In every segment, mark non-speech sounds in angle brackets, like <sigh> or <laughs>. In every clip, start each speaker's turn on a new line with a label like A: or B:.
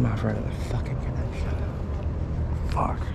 A: Came off right at the fucking connection. Fuck.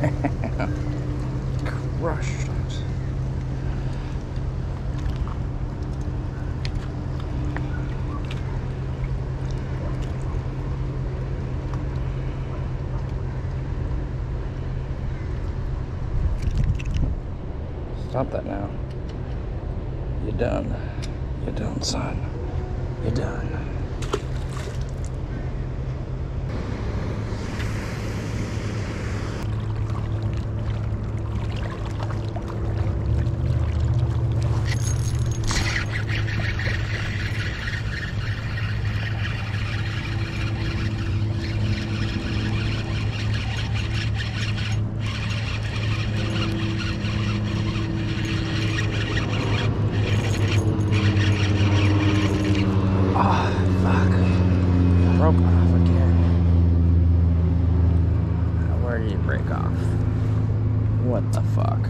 A: Damn. Crushed it. Stop that now. You're done. You're done, son. You're done. Oh, fuck. Broke off again. Where did you break off? What the fuck?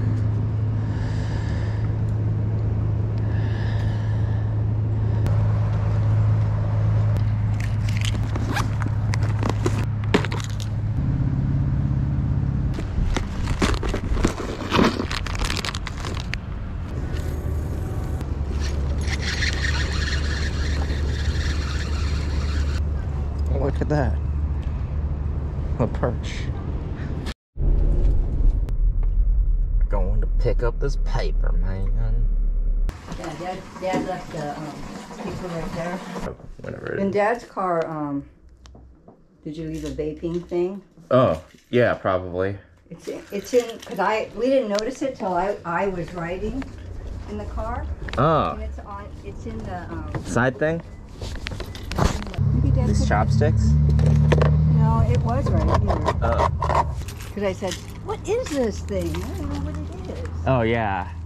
A: Look at that. A perch. Going to pick up this paper, man.
B: Yeah, Dad, Dad left the um, paper right there.
A: Whatever
B: In
A: it is.
B: Dad's car, um, did you leave a vaping thing?
A: Oh, yeah, probably.
B: It's in, it's in, cause I, we didn't notice it till I, I was riding in the car. And
A: Oh,
B: it's on, it's in the, um,
A: side thing? These chopsticks?
B: No, it was right here.
A: Oh.
B: Cause I said, what is this thing?
A: Oh, yeah.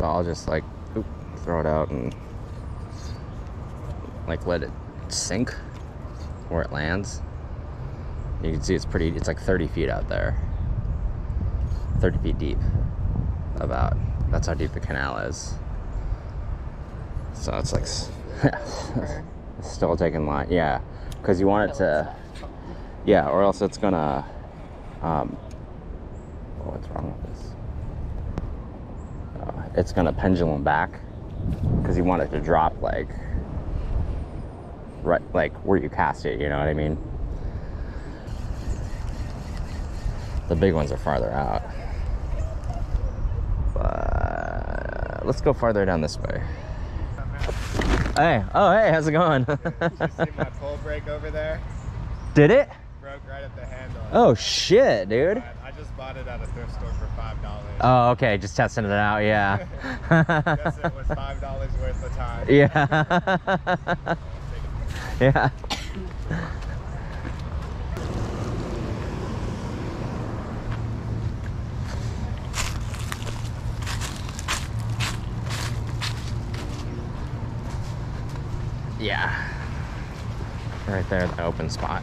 A: So I'll just like oop, throw it out and like let it sink where it lands. You can see it's pretty, it's like 30 feet out there. 30 feet deep, about. That's how deep the canal is. So it's like <laughs> still taking line. Yeah. because you want it to, yeah, or else it's gonna. Um, oh, what's wrong with this? Uh, it's gonna pendulum back because you want it to drop like right, like where you cast it. You know what I mean? The big ones are farther out. But let's go farther down this way. Hey, oh hey, how's it going?
C: Did you <laughs> see my pole break over there?
A: Did it?
C: Broke right at the handle.
A: Oh shit, dude.
C: Bought it at a thrift store for five dollars.
A: Oh, okay, just testing it out, yeah. <laughs>
C: Guess it was five dollars worth of time.
A: yeah. <laughs> <laughs> yeah. Yeah. Right there, the open spot.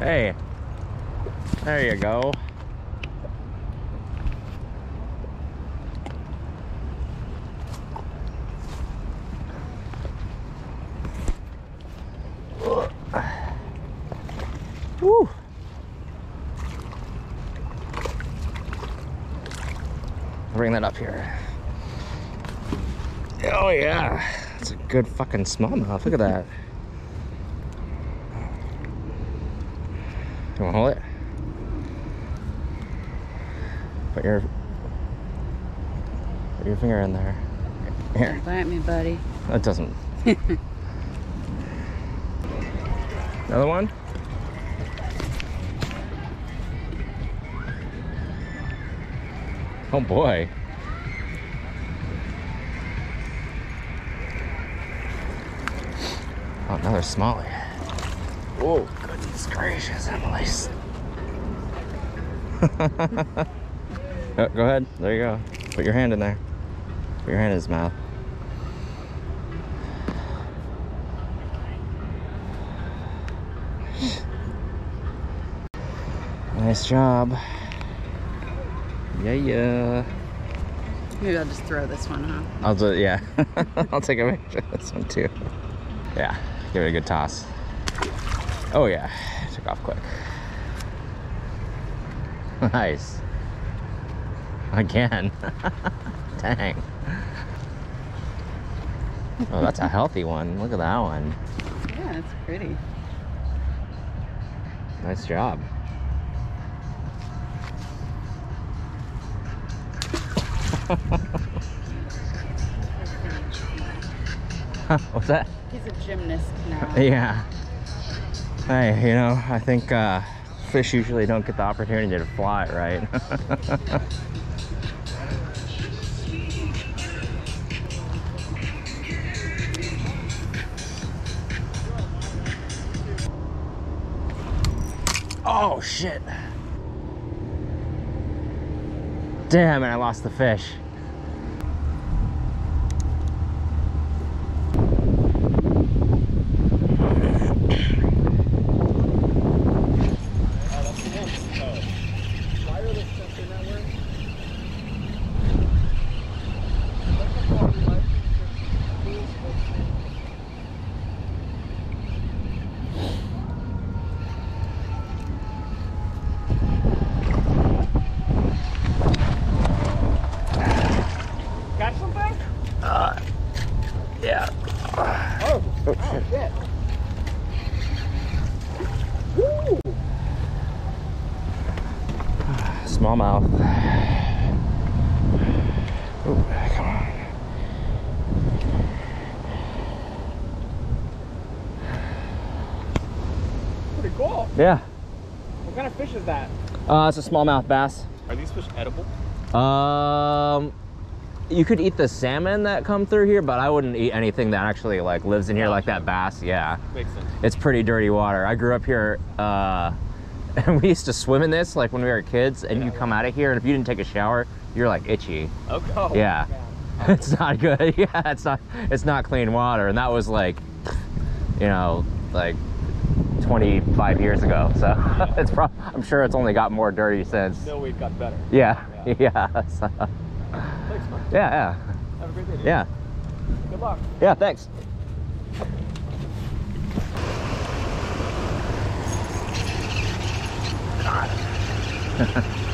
A: Hey, there you go. Woo. Bring that up here. Oh yeah, that's a good fucking smallmouth. Look at that. You wanna hold it? Put your put your finger in there. Here.
D: Bite me, buddy.
A: That doesn't. <laughs> Another one? Oh boy. Oh, another smallie. Oh, goodness gracious, Emily. <laughs> oh, go ahead. There you go. Put your hand in there. Put your hand in his mouth. Nice job. Yeah, yeah.
D: Maybe I'll just throw this one, huh?
A: I'll do yeah. <laughs> I'll take a picture of this one too. Yeah, give it a good toss. Oh yeah, took off quick. <laughs> Nice. <laughs> Again. <laughs> Dang. Oh, that's a healthy one. Look at that one.
D: Yeah, it's pretty.
A: Nice job. <laughs> What's that?
D: He's a gymnast now.
A: Yeah. Hey, you know, I think uh, fish usually don't get the opportunity to fly, right? Oh, shit. Damn it, I lost the fish.
C: Got something?
A: Yeah.
C: Oh,
A: Oh, shit.
C: shit.
A: Smallmouth. Ooh, come on.
C: Pretty cool.
A: Yeah.
C: What kind of fish is that?
A: Uh, it's a smallmouth bass.
C: Are these fish edible?
A: Um, you could eat the salmon that come through here, but I wouldn't eat anything that actually like lives in here, like that bass. Yeah,
C: Makes sense.
A: it's pretty dirty water. I grew up here, uh, <laughs> and we used to swim in this like when we were kids. And you come out of here, and if you didn't take a shower, you're like itchy.
C: Okay. Oh,
A: Yeah.
C: man. <laughs>
A: it's not good. <laughs> Yeah, it's not. It's not clean water, and that was like, you know, like 25 years ago. So <laughs> it's pro- I'm sure it's only got more dirty since.
C: No, we've got better.
A: Yeah,
C: Yeah. <laughs>
A: yeah, so-
C: Thanks, man.
A: yeah, yeah,
C: Have a great day. dude.
A: yeah,
C: Good luck.
A: yeah. Thanks. Oh <laughs>